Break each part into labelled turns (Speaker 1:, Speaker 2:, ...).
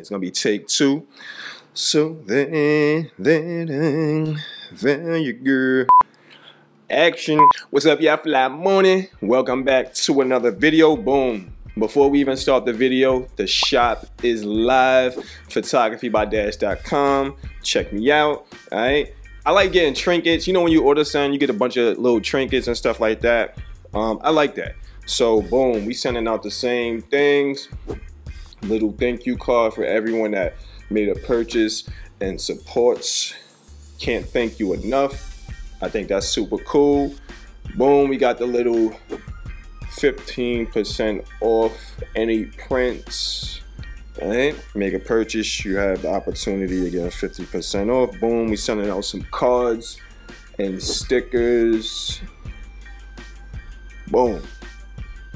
Speaker 1: It's gonna be take two. So then, then, then you go. Action. What's up, y'all? Fly morning. Welcome back to another video. Boom. Before we even start the video, the shop is live. Photographybydash.com. Check me out. All right. I like getting trinkets. You know, when you order something, you get a bunch of little trinkets and stuff like that. Um, I like that. So, boom, we sending out the same things. Little thank you card for everyone that made a purchase and supports. Can't thank you enough. I think that's super cool. Boom, we got the little 15% off any prints. Right? Make a purchase, you have the opportunity to get 50% off. Boom, we sending out some cards and stickers. Boom.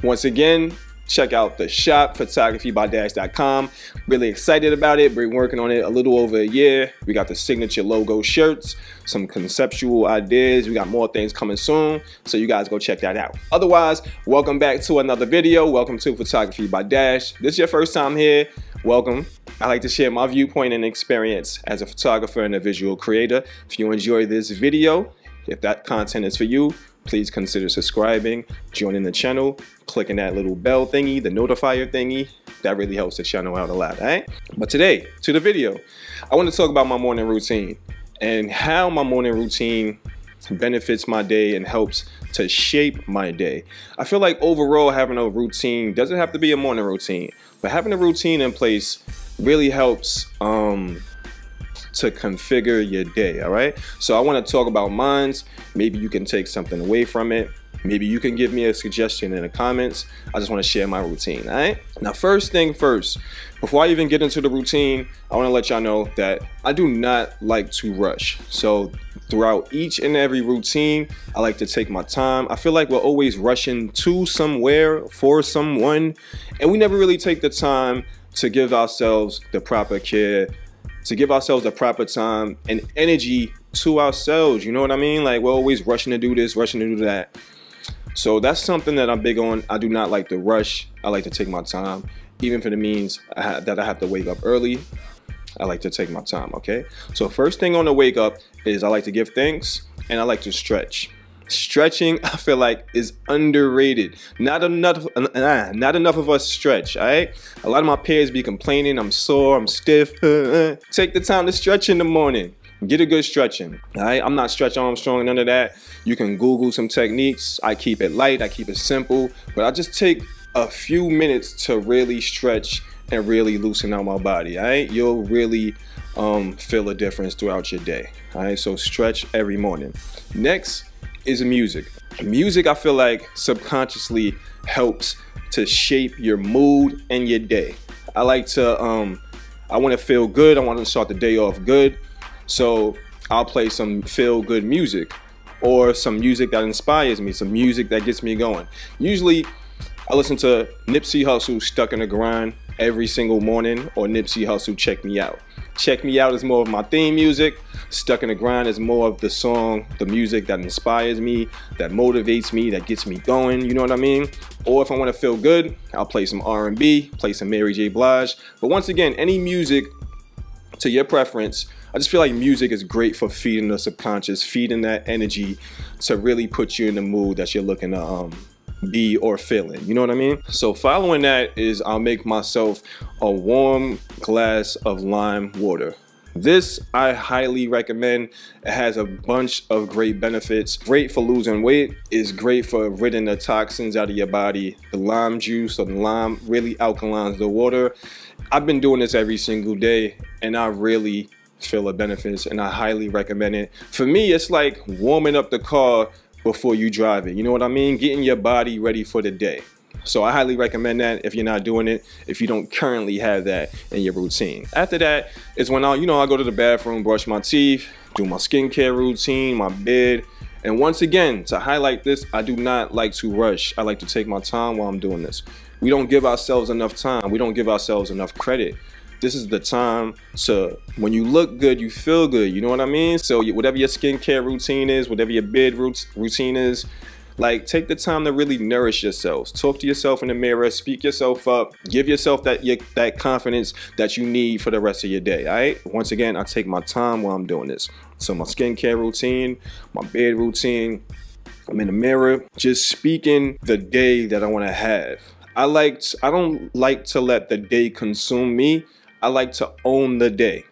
Speaker 1: Once again, check out the shop, photographybydash.com. Really excited about it. Been working on it a little over a year. We got the signature logo shirts, some conceptual ideas. We got more things coming soon, so you guys go check that out. Otherwise, welcome back to another video. Welcome to Photography by Dash. This is your first time here. Welcome. I like to share my viewpoint and experience as a photographer and a visual creator. If you enjoy this video, if that content is for you, please consider subscribing, joining the channel, clicking that little bell thingy, the notifier thingy. That really helps the channel out a lot, all right? But today, to the video, I want to talk about my morning routine and how my morning routine benefits my day and helps to shape my day. I feel like overall having a routine doesn't have to be a morning routine, but having a routine in place really helps um, to configure your day, all right? So I wanna talk about mines. Maybe you can take something away from it. Maybe you can give me a suggestion in the comments. I just wanna share my routine, all right? Now, first thing first, before I even get into the routine, I wanna let y'all know that I do not like to rush. So throughout each and every routine, I like to take my time. I feel like we're always rushing to somewhere for someone, and we never really take the time to give ourselves the proper care to give ourselves the proper time and energy to ourselves. You know what I mean? Like we're always rushing to do this, rushing to do that. So that's something that I'm big on. I do not like to rush. I like to take my time, even if it means I that I have to wake up early. I like to take my time, okay? So first thing on the wake up is I like to give thanks and I like to stretch. Stretching, I feel like, is underrated. Not enough, uh, not enough of us stretch. All right. A lot of my peers be complaining. I'm sore. I'm stiff. Take the time to stretch in the morning. Get a good stretching. All right. I'm not stretch Armstrong. None of that. You can Google some techniques. I keep it light. I keep it simple. But I just take a few minutes to really stretch and really loosen out my body. All right. You'll really um, feel a difference throughout your day. All right. So stretch every morning. Next is music. Music, I feel like subconsciously helps to shape your mood and your day. I like to, um, I want to feel good. I want to start the day off good. So I'll play some feel good music or some music that inspires me, some music that gets me going. Usually I listen to Nipsey Hussle Stuck in the Grind every single morning or Nipsey Hussle Check Me Out. Check Me Out is more of my theme music. Stuck in the Grind is more of the song, the music that inspires me, that motivates me, that gets me going, you know what I mean? Or if I want to feel good, I'll play some R&B, play some Mary J. Blige. But once again, any music to your preference, I just feel like music is great for feeding the subconscious, feeding that energy to really put you in the mood that you're looking to um, be or feeling. You know what I mean? So following that is I'll make myself a warm glass of lime water. This I highly recommend. It has a bunch of great benefits. Great for losing weight. Is great for ridding the toxins out of your body. The lime juice or the lime really alkalines the water. I've been doing this every single day and I really feel the benefits and I highly recommend it. For me, it's like warming up the car before you drive it. You know what I mean? Getting your body ready for the day. So I highly recommend that if you're not doing it, if you don't currently have that in your routine. After that is when I, you know, I go to the bathroom, brush my teeth, do my skincare routine, my bed. And once again, to highlight this, I do not like to rush. I like to take my time while I'm doing this. We don't give ourselves enough time. We don't give ourselves enough credit this is the time to when you look good you feel good you know what i mean so whatever your skincare routine is whatever your bed routine is Like, take the time to really nourish yourselves. Talk to yourself in the mirror, speak yourself up, give yourself that that confidence that you need for the rest of your day. All right. Once again, I take my time while I'm doing this. So my skincare routine, my bed routine. I'm in the mirror, just speaking the day that I want to have. I like I don't like to let the day consume me. I like to own the day.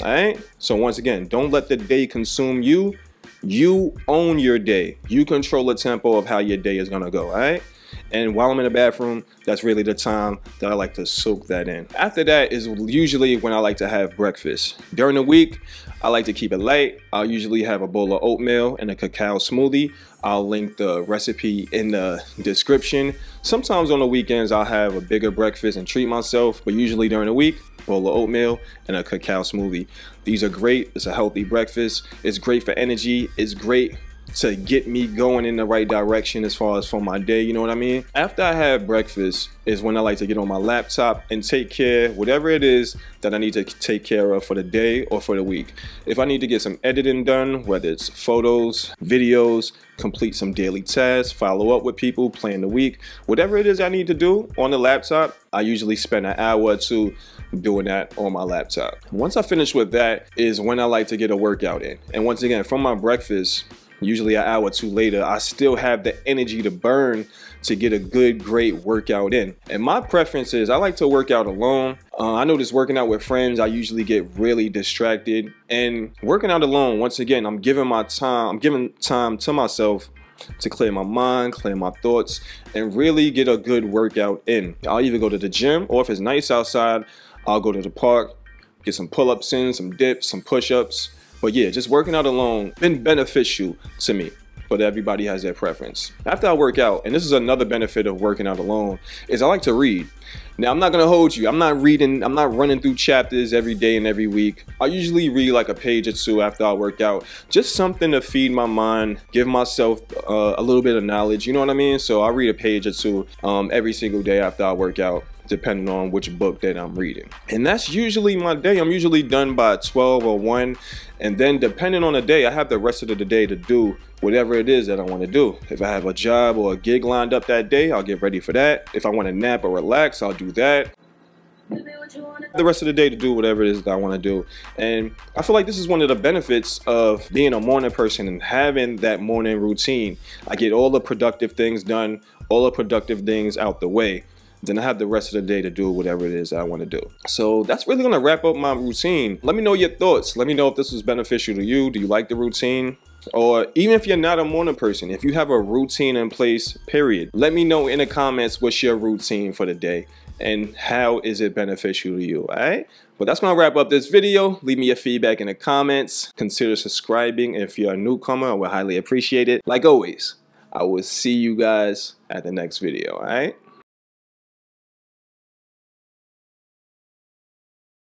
Speaker 1: All right? So once again, don't let the day consume you. You own your day. You control the tempo of how your day is gonna go, all right? And while I'm in the bathroom, that's really the time that I like to soak that in. After that is usually when I like to have breakfast. During the week, I like to keep it light. I'll usually have a bowl of oatmeal and a cacao smoothie. I'll link the recipe in the description. Sometimes on the weekends, I'll have a bigger breakfast and treat myself, but usually during the week, bowl of oatmeal, and a cacao smoothie. These are great. It's a healthy breakfast. It's great for energy. It's great to get me going in the right direction as far as for my day, you know what I mean? After I have breakfast is when I like to get on my laptop and take care whatever it is that I need to take care of for the day or for the week. If I need to get some editing done, whether it's photos, videos, complete some daily tasks, follow up with people, plan the week, whatever it is I need to do on the laptop, I usually spend an hour or two doing that on my laptop. Once I finish with that is when I like to get a workout in. And once again, from my breakfast, usually an hour or two later, I still have the energy to burn to get a good, great workout in. And my preference is I like to work out alone. Uh, I notice working out with friends, I usually get really distracted. And working out alone, once again, I'm giving my time, I'm giving time to myself to clear my mind, clear my thoughts, and really get a good workout in. I'll either go to the gym or if it's nice outside, I'll go to the park, get some pull-ups in, some dips, some push-ups, but yeah, just working out alone been beneficial to me but everybody has their preference. After I work out, and this is another benefit of working out alone, is I like to read. Now, I'm not gonna hold you. I'm not reading, I'm not running through chapters every day and every week. I usually read like a page or two after I work out. Just something to feed my mind, give myself uh, a little bit of knowledge, you know what I mean? So I read a page or two um, every single day after I work out depending on which book that I'm reading. And that's usually my day. I'm usually done by 12 or 1. And then depending on the day, I have the rest of the day to do whatever it is that I want to do. If I have a job or a gig lined up that day, I'll get ready for that. If I want to nap or relax, I'll do that the rest of the day to do whatever it is that I want to do. And I feel like this is one of the benefits of being a morning person and having that morning routine. I get all the productive things done, all the productive things out the way then I have the rest of the day to do whatever it is I want to do. So that's really going to wrap up my routine. Let me know your thoughts. Let me know if this was beneficial to you. Do you like the routine? Or even if you're not a morning person, if you have a routine in place, period, let me know in the comments what's your routine for the day and how is it beneficial to you, all right? But that's gonna wrap up this video. Leave me your feedback in the comments. Consider subscribing if you're a newcomer. I would highly appreciate it. Like always, I will see you guys at the next video, all right?